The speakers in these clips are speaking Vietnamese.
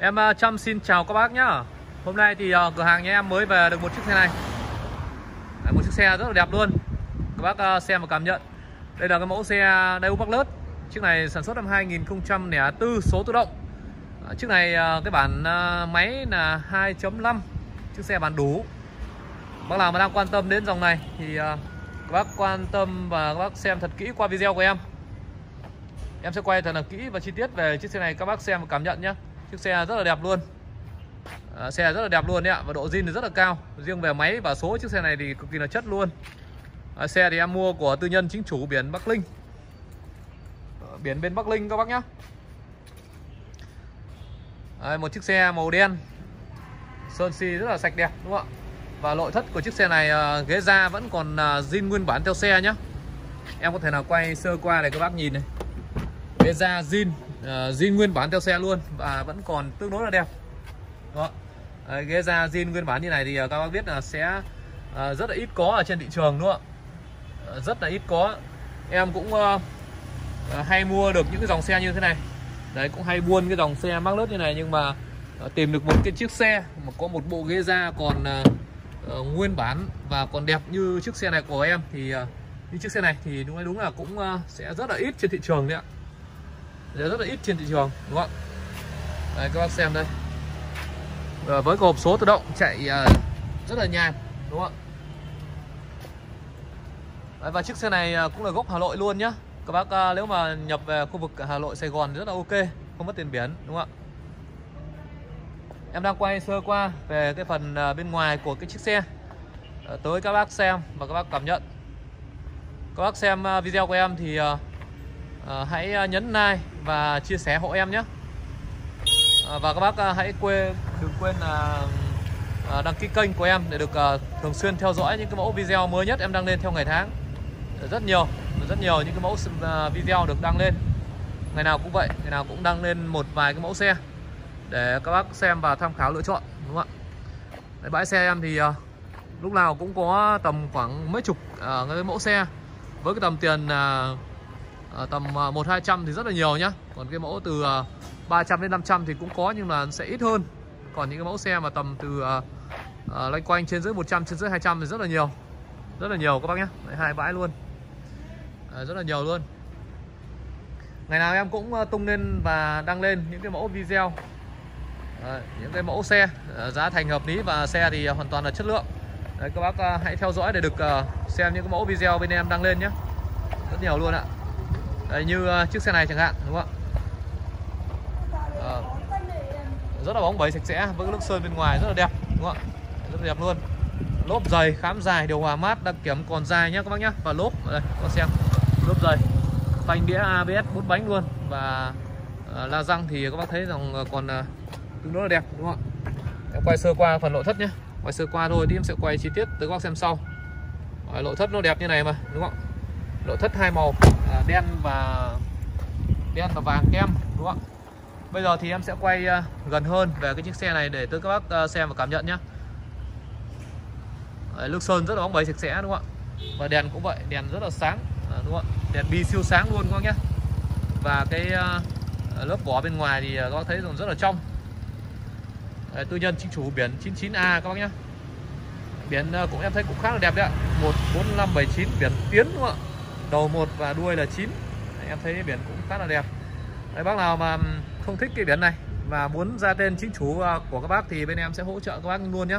Em ờ, Trâm xin chào các bác nhá. Hôm nay thì ờ, cửa hàng nhà em mới về được một chiếc xe này. Một chiếc xe rất là đẹp luôn. Các bác ờ, xem và cảm nhận. Đây là cái mẫu xe Daewoo Park Lớt Chiếc này sản xuất năm 2004 số tự động. Chiếc này cái bản máy là 2.5 Chiếc xe bản đủ. Bác nào mà đang quan tâm đến dòng này Thì các bác quan tâm và các bác xem thật kỹ qua video của em. Em sẽ quay thật là kỹ và chi tiết về chiếc xe này, các bác xem và cảm nhận nhé Chiếc xe rất là đẹp luôn. À, Xe rất là đẹp luôn đấy ạ Và độ zin thì rất là cao. Riêng về máy và số chiếc xe này thì cực kỳ là chất luôn. À, Xe thì em mua của tư nhân chính chủ biển Bắc Linh. À, Biển bên Bắc Linh các bác nhé à, Một chiếc xe màu đen. Sơn xi rất là sạch đẹp đúng không ạ? Và nội thất của chiếc xe này à, ghế da vẫn còn à, zin nguyên bản theo xe nhé Em có thể nào quay sơ qua để các bác nhìn này ghế da zin uh, ờ, zin nguyên bản theo xe luôn và vẫn còn tương đối là đẹp. Đó. Ghế da zin nguyên bản như này thì uh, các bác biết là sẽ uh, rất là ít có ở trên thị trường đúng không ạ? Rất là ít có. Em cũng uh, hay mua được những cái dòng xe như thế này. Đấy cũng hay buôn cái dòng xe mắc lớp như này nhưng mà uh, tìm được một cái chiếc xe mà có một bộ ghế da còn uh, nguyên bản và còn đẹp như chiếc xe này của em thì uh, như chiếc xe này thì đúng đúng là cũng uh, sẽ rất là ít trên thị trường đấy ạ rất là ít trên thị trường đúng không ạ? Đây các bác xem đây. À, với hộp số tự động chạy à, rất là nhàn đúng không ạ? Và chiếc xe này à, cũng là gốc Hà Nội luôn nhá. Các bác à, nếu mà nhập về khu vực Hà Nội Sài Gòn rất là ok không mất tiền biển đúng không ạ? Em đang quay sơ qua về cái phần à, bên ngoài của cái chiếc xe à, tới các bác xem và các bác cảm nhận. Các bác xem à, video của em thì à, hãy ờ, nhấn like và chia sẻ hộ em nhé. À, và các bác à, hãy quên đừng quên là à, đăng ký kênh của em để được à, thường xuyên theo dõi những cái mẫu video mới nhất em đăng lên theo ngày tháng. Rất nhiều rất nhiều những cái mẫu video được đăng lên. Ngày nào cũng vậy ngày nào cũng đăng lên một vài cái mẫu xe để các bác xem và tham khảo lựa chọn đúng không ạ? Đấy, bãi xe em thì lúc nào cũng có tầm khoảng mấy chục uh, cái mẫu xe với cái tầm tiền uh, à, tầm ờ, một hai trăm thì rất là nhiều nhá. Còn cái mẫu từ ờ, 300 đến 500 thì cũng có nhưng mà sẽ ít hơn. Còn những cái mẫu xe mà tầm từ uh, loanh quanh trên dưới 100 trên dưới 200 thì rất là nhiều. Rất là nhiều các bác nhé Đấy, hai bãi luôn. À, rất là nhiều luôn. Ngày nào em cũng tung lên và đăng lên những cái mẫu video. À, những cái mẫu xe giá thành hợp lý và xe thì hoàn toàn là chất lượng. Đấy, các bác hãy theo dõi để được xem những cái mẫu video bên em đăng lên nhé rất nhiều luôn ạ. Đấy, như uh, chiếc xe này chẳng hạn đúng không ạ? À, rất là bóng bẩy sạch sẽ với lớp sơn bên ngoài rất là đẹp đúng không ạ? Rất là đẹp luôn. Lốp dày khám dài điều hòa mát đăng kiểm còn dài nhé các bác nhé và lốp đây con xem. Lốp dày phanh đĩa ABS bốn bánh luôn. Và uh, la răng thì các bác thấy rằng còn uh, tương đối là đẹp đúng không ạ? Em quay sơ qua phần nội thất nhé quay sơ qua thôi thì em sẽ quay chi tiết tới các bác xem sau. Nội thất nó đẹp như này mà đúng không ạ? Nội thất hai màu à, đen và đen và vàng kem đúng không ạ? Bây giờ thì em sẽ quay à, gần hơn về cái chiếc xe này để tới các bác à, xem và cảm nhận nhé Đấy, nước sơn rất là bóng bẩy sạch sẽ đúng không ạ? Và đèn cũng vậy đèn rất là sáng à, đúng không ạ? Đèn bi siêu sáng luôn các bác nhé và cái à, lớp vỏ bên ngoài thì các bác thấy còn rất là trong. Đấy, tư nhân chính chủ biển 99A các bác nhé biển cũng em thấy cũng khá là đẹp đấy ạ. 14579 biển tiến đúng không ạ? Đầu một và đuôi là 9 em thấy biển cũng khá là đẹp. Đấy, bác nào mà không thích cái biển này và muốn ra tên chính chủ à, của các bác thì bên em sẽ hỗ trợ các bác luôn nhé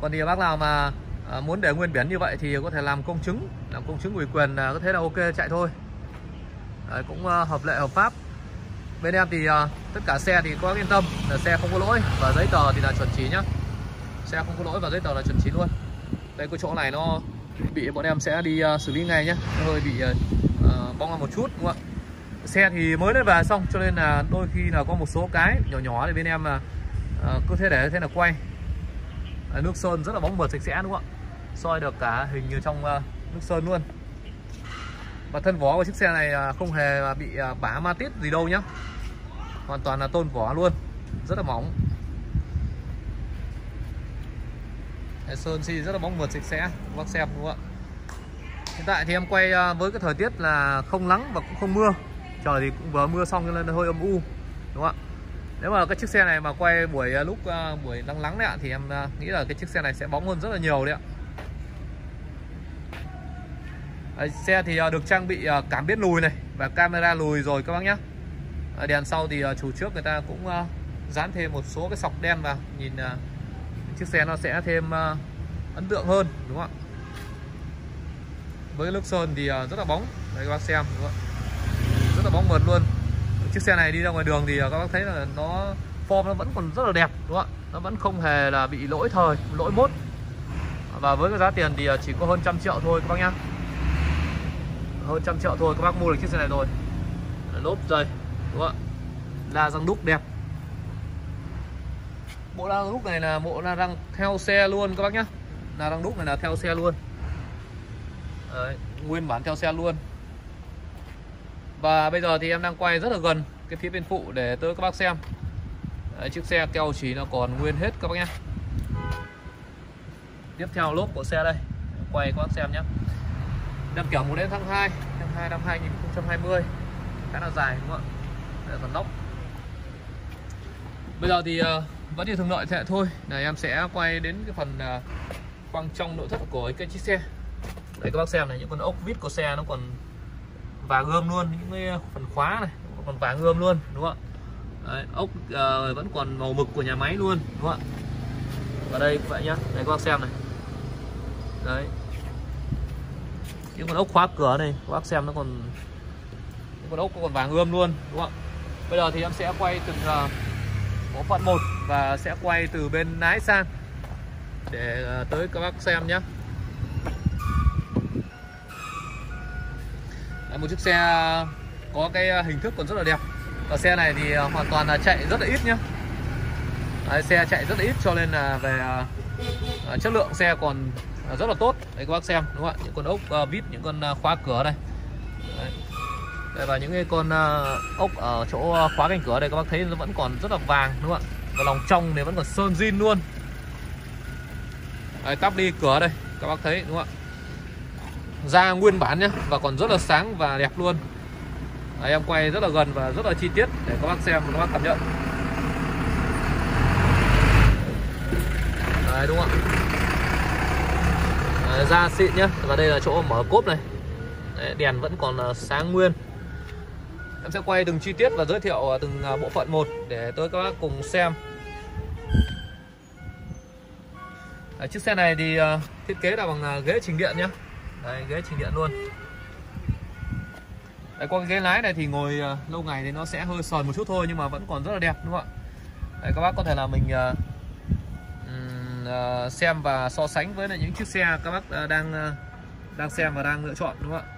còn thì bác nào mà à, muốn để nguyên biển như vậy thì có thể làm công chứng làm công chứng ủy quyền à, có thể là ok chạy thôi. Đấy, cũng hợp lệ hợp pháp. Bên em thì tất cả xe thì có yên tâm là xe không có lỗi và giấy tờ thì là chuẩn chỉ nhá. Xe không có lỗi và giấy tờ là chuẩn chỉ luôn. Đây cái chỗ này nó bị bọn em sẽ đi uh, xử lý ngay nhé hơi bị uh, bong một chút đúng không ạ? Xe thì mới lên về xong cho nên là đôi khi là có một số cái nhỏ nhỏ thì bên em là uh, cứ thế để thế là quay. Uh, nước sơn rất là bóng mượt sạch sẽ đúng không ạ? Soi được cả hình như trong uh, nước sơn luôn. Và thân vỏ của chiếc xe này uh, không hề bị uh, bả ma tít gì đâu nhá. Hoàn toàn là tôn vỏ luôn. Rất là mỏng. Sơn xi rất là bóng mượt sạch sẽ các bác xem đúng không ạ? Hiện tại thì em quay à, với cái thời tiết là không nắng và cũng không mưa. Trời thì cũng vừa mưa xong cho nên hơi âm u đúng không ạ? Nếu mà cái chiếc xe này mà quay buổi à, lúc à, buổi nắng nắng đấy ạ thì em nghĩ là cái chiếc xe này sẽ bóng hơn rất là nhiều đấy ạ. Đấy, xe thì được trang bị cảm biến lùi này và camera lùi rồi các bác nhé đèn sau thì chủ trước người ta cũng dán thêm một số cái sọc đen vào nhìn chiếc xe nó sẽ thêm uh, ấn tượng hơn đúng không ạ? Với lớp sơn thì uh, rất là bóng. Đây các bác xem đúng không ạ? Rất là bóng mượt luôn. Chiếc xe này đi ra ngoài đường thì ờ, các bác thấy là nó form nó vẫn còn rất là đẹp đúng không ạ? Nó vẫn không hề là bị lỗi thời lỗi mốt. Và với cái giá tiền thì chỉ có hơn trăm triệu thôi các bác nhá. Hơn trăm triệu thôi các bác mua được chiếc xe này rồi. Lốp dày đúng không ạ? La răng đúc đẹp bộ đang răng đúc này là bộ là răng theo xe luôn các bác nhá. Là răng đúc này là theo xe luôn. Đấy, nguyên bản theo xe luôn. Và bây giờ thì em đang quay rất là gần cái phía bên phụ để tới các bác xem. Đấy, chiếc xe keo chỉ nó còn nguyên hết các bác nhé tiếp theo lốp của xe đây quay các bác xem nhé đăng kiểm một đến tháng 2 tháng 2 năm 2020 khá là dài đúng không ạ? Đây phần nóc bây giờ thì uh, vẫn như thường lợi thế thôi. Là em sẽ quay đến cái phần à, khoang trong nội thất của cái chiếc xe. Đây các bác xem này những con ốc vít của xe nó còn và gươm luôn những cái phần khóa này còn vàng gươm luôn đúng không ạ? Đấy, ốc uh, vẫn còn màu mực của nhà máy luôn đúng không ạ? Và đây cũng vậy nhá đây các bác xem này. Đấy. Những con ốc khóa cửa này các bác xem nó còn những con ốc còn vàng gươm luôn đúng không ạ? Bây giờ thì em sẽ quay từng uh, bộ phận một và sẽ quay từ bên lái sang để ờ, tới các bác xem nhé. Một chiếc xe ờ, có cái ờ, hình thức còn rất là đẹp. Và xe này thì hoàn toàn là chạy rất là ít nhé. Đấy, xe chạy rất là ít cho nên là về chất lượng xe còn rất là tốt. Đấy các bác xem đúng không ạ? Những con ốc uh, vít những con khóa cửa đây. Đấy. Đây, và những cái con ốc ở chỗ khóa cánh cửa đây các bác thấy nó vẫn còn rất là vàng đúng không ạ? Và lòng trong này vẫn còn sơn zin luôn. Đấy, tắp đi cửa đây các bác thấy đúng không ạ? Da nguyên bản nhé và còn rất là sáng và đẹp luôn. Đấy, em quay rất là gần và rất là chi tiết để các bác xem và các bác cảm nhận. Đấy đúng không ạ? Da xịn nhé và đây là chỗ mở cốp này. Đấy, đèn vẫn còn ờ, sáng nguyên. Em sẽ quay từng chi tiết và giới thiệu ờ, từng ờ, bộ phận một để tôi các bác cùng xem. Đấy, chiếc xe này thì uh, thiết kế là bằng uh, ghế trình điện nhé đây ghế trình điện luôn. Đấy, qua cái ghế lái này thì ngồi uh, lâu ngày thì nó sẽ hơi sờn một chút thôi nhưng mà vẫn còn rất là đẹp đúng không ạ? Đấy, các bác có thể là mình uh, uh, xem và so sánh với lại những chiếc xe các bác uh, đang uh, đang xem và đang lựa chọn đúng không ạ?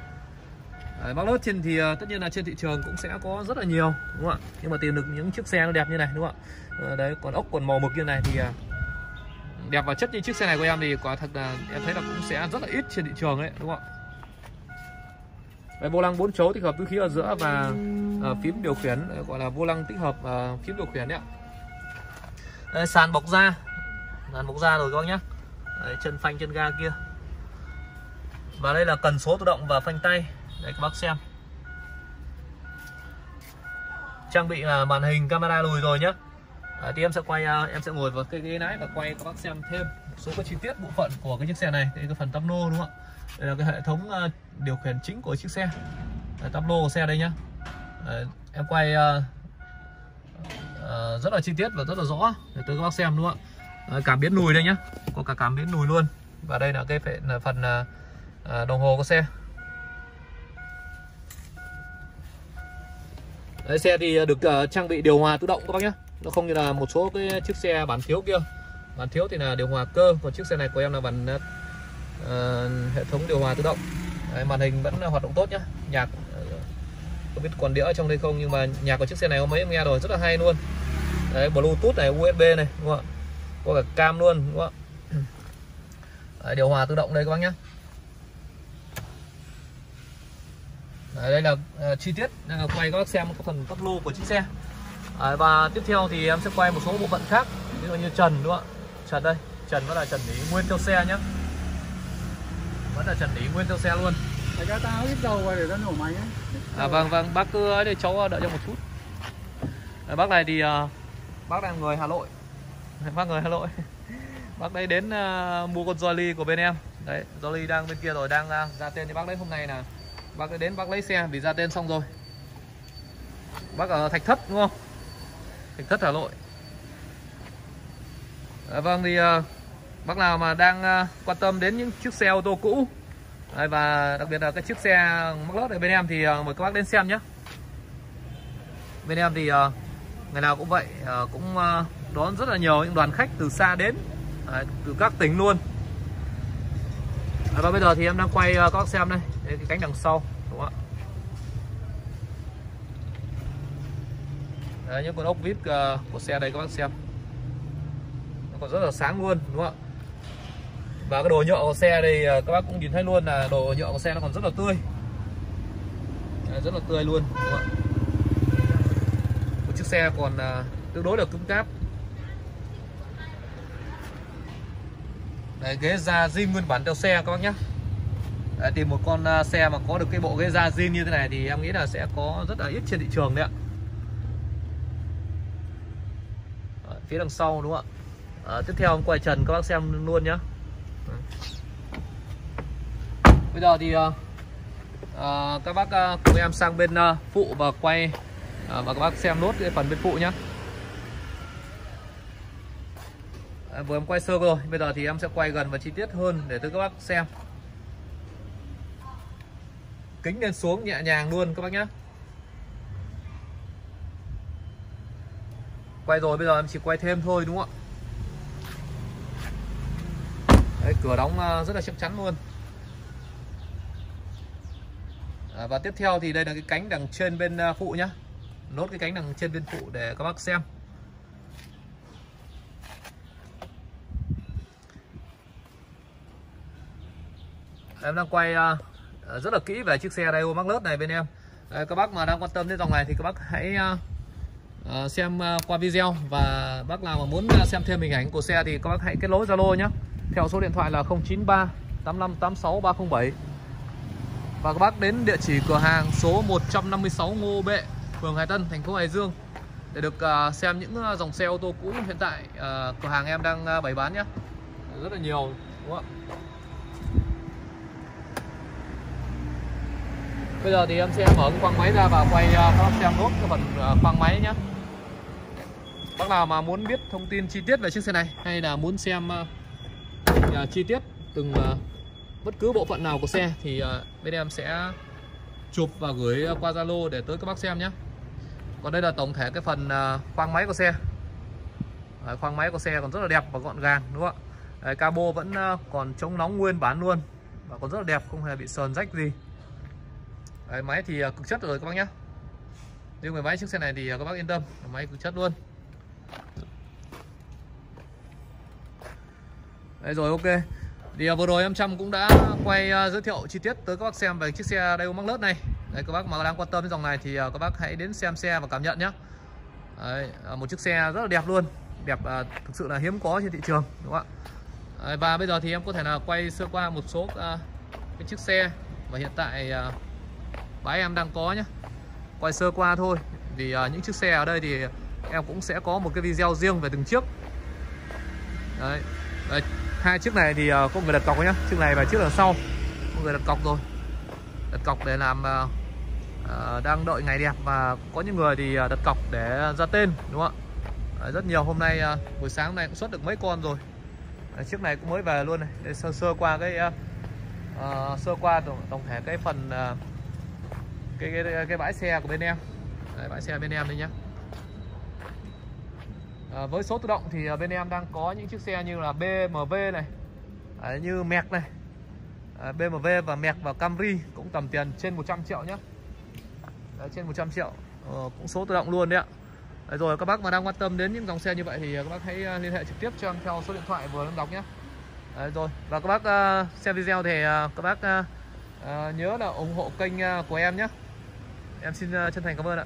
Đấy, bác lốt trên thì tất nhiên là trên thị trường cũng sẽ có rất là nhiều đúng không ạ? Nhưng mà tìm được những chiếc xe nó đẹp như này đúng không ạ? Đấy còn ốc còn màu mực như này thì đẹp và chất như chiếc xe này của em thì quả thật là em thấy là cũng sẽ rất là ít trên thị trường đấy đúng không ạ? Vô lăng 4 chấu tích hợp túi khí ở giữa và à, phím điều khiển ờ, gọi là vô lăng tích hợp à, phím điều khiển đấy ạ. Đây, sàn bọc da. Sàn bọc da rồi các bác nhá. đấy, chân phanh chân ga kia. Và đây là cần số tự động và phanh tay. Đây các bác xem. Trang bị là màn hình camera lùi rồi nhé à, thì em sẽ quay à, em sẽ ngồi vào cái ghế lái và quay các bác xem thêm một số các chi tiết bộ phận của cái chiếc xe này. Cái phần tắp lô đúng không ạ? Đây là cái hệ thống uh, điều khiển chính của chiếc xe. Tắp lô của xe đây nhá. À, em quay uh, uh, rất là chi tiết và rất là rõ để tới các bác xem đúng không ạ? À, cảm biến lùi đây nhá. Có cả cảm biến lùi luôn. Và đây là cái là phần uh, đồng hồ của xe. Đấy, xe thì được uh, trang bị điều hòa tự động các bác nhé nó không như là một số cái chiếc xe bản thiếu kia. Bản thiếu thì là điều hòa cơ. Còn chiếc xe này của em là bản uh, ờ, hệ thống điều hòa tự động. Đấy, màn hình vẫn hoạt động tốt nhá. Nhạc ờ, không biết còn đĩa ở trong đây không nhưng mà nhạc của chiếc xe này hôm mấy em nghe rồi rất là hay luôn. Đấy, bluetooth này usb này đúng không ạ? Có cả cam luôn đúng không ạ? Đấy, điều hòa tự động đây các bác nhá. Đấy, đây là uh, chi tiết. Đây là quay các bác xem cái phần tắp lô của chiếc xe. Đấy, và tiếp theo thì em sẽ quay một số bộ phận khác ví dụ như trần đúng không ạ? Trần đây trần vẫn là trần lý nguyên theo xe nhé vẫn là trần lý nguyên theo xe luôn. Để cho tao ít dầu vào để tao nổ máy ấy. à, vâng vâng bác cứ để cháu đợi cho một chút. À, bác này thì uh, bác đang người Hà Nội. Bác người Hà Nội. Bác đấy đến uh, mua con Jolly của bên em. Đấy Jolly đang bên kia rồi đang uh, ra tên cho bác đấy hôm nay là bác ấy đến bác lấy xe vì ra tên xong rồi. Bác ở Thạch Thất đúng không Thạch Thất Hà Nội. À, vâng thì uh, bác nào mà đang uh, quan tâm đến những chiếc xe ô tô cũ đấy, và đặc biệt là cái chiếc xe mắc lót ở bên em thì uh, mời các bác đến xem nhé. Bên em thì uh, ngày nào cũng vậy uh, cũng uh, đón rất là nhiều những đoàn khách từ xa đến Đấy, từ các tỉnh luôn. À, và bây giờ thì em đang quay uh, các bác xem đây. Đây cái cánh đằng sau đúng không ạ Đấy, những con ốc vít ờ, của xe đây các bác xem. Nó còn rất là sáng luôn đúng không ạ? Và cái đồ nhựa của xe đây ờ, các bác cũng nhìn thấy luôn là đồ nhựa của xe nó còn rất là tươi. Đấy, rất là tươi luôn đúng không ạ? Một chiếc xe còn ờ, tương đối là cứng cáp. Đấy, ghế da zin nguyên bản theo xe các bác nhé. Đấy, tìm một con xe mà có được cái bộ ghế da zin như thế này thì em nghĩ là sẽ có rất là ít trên thị trường đấy ạ Đấy, phía đằng sau đúng không ạ? À, tiếp theo em quay trần các bác xem luôn nhé bây giờ thì à, các bác cùng em sang bên phụ và quay à, và các bác xem nốt cái phần bên phụ nhé à, vừa em quay sơ rồi bây giờ thì em sẽ quay gần và chi tiết hơn để tới các bác xem. Kính lên xuống nhẹ nhàng luôn các bác nhé quay rồi bây giờ em chỉ quay thêm thôi đúng không ạ? Đấy, cửa đóng ờ, rất là chắc chắn luôn. À, và tiếp theo thì đây là cái cánh đằng trên bên ờ, phụ nhá. Nốt cái cánh đằng trên bên phụ để các bác xem. Em đang quay uh, rất là kỹ về chiếc xe Daewoo Max này bên em. Đấy, các bác mà đang quan tâm đến dòng này thì các bác hãy uh, Ờ, xem ờ, qua video và bác nào mà muốn ờ, xem thêm hình ảnh của xe thì các bác hãy kết nối Zalo nhé. Theo số điện thoại là 093 8586 307 và các bác đến địa chỉ cửa hàng số 156 Ngô Bệ, phường Hải Tân, thành phố Hải Dương. Để được xem những dòng xe ô tô cũ hiện tại cửa hàng em đang bày bán nhé. Rất là nhiều, đúng không ạ? Bây giờ thì em sẽ mở cái khoang máy ra và quay các bác xem nốt cái phần khoang máy nhé. Bác nào mà muốn biết thông tin chi tiết về chiếc xe này hay là muốn xem uh, chi tiết từng uh, bất cứ bộ phận nào của xe thì uh, bên em sẽ chụp và gửi qua Zalo để tới các bác xem nhé. Còn đây là tổng thể cái phần uh, khoang máy của xe. Đấy, khoang máy của xe còn rất là đẹp và gọn gàng đúng không ạ? Đấy, cabo vẫn uh, còn chống nóng nguyên bản luôn và còn rất là đẹp không hề bị sờn rách gì. Đấy, máy thì uh, cực chất rồi các bác nhé. Riêng về máy chiếc xe này thì uh, các bác yên tâm máy cực chất luôn. Đấy rồi ok. Thì à, vừa rồi em Trâm cũng đã quay à, giới thiệu chi tiết tới các bác xem về chiếc xe Daewoo Max Lớt này. Đấy, các bác mà đang quan tâm đến dòng này thì à, các bác hãy đến xem xe và cảm nhận nhé Đấy, một chiếc xe rất là đẹp luôn. Đẹp thực sự là hiếm có trên thị trường đúng không ạ? Đấy, và bây giờ thì em có thể là quay sơ qua một số uh, cái chiếc xe và hiện tại uh, bãi em đang có nhé quay sơ qua thôi vì uh, những chiếc xe ở đây thì em cũng sẽ có một cái video riêng về từng chiếc. Đấy. Đấy. hai chiếc này thì uh, có người đặt cọc nhá. Chiếc này và chiếc đằng sau. Có người đặt cọc rồi. Đặt cọc để làm uh, uh, đang đợi ngày đẹp. Và có những người thì uh, đặt cọc để ra tên đúng không ạ? Uh, rất nhiều. Hôm nay uh, buổi sáng hôm nay cũng xuất được mấy con rồi. Uh, chiếc này cũng mới về luôn này. Để sơ sơ qua cái uh, uh, sơ qua tổng, tổng thể cái phần uh, cái, cái cái bãi xe của bên em. Đấy, bãi xe bên em đây nhá à, với số tự động thì ờ, bên em đang có những chiếc xe như là BMW này à, như Merc này ờ, à, BMW và Merc và Camry cũng tầm tiền trên 100 triệu nhé Đấy, trên 100 triệu. Ờ, cũng số tự động luôn đấy ạ. Đấy rồi các bác mà đang quan tâm đến những dòng xe như vậy thì các bác hãy liên hệ trực tiếp cho em theo số điện thoại vừa em đọc nhé Đấy rồi và các bác uh, xem video thì uh, các bác uh, uh, nhớ là ủng hộ kênh uh, của em nhé em xin uh, chân thành cảm ơn ạ.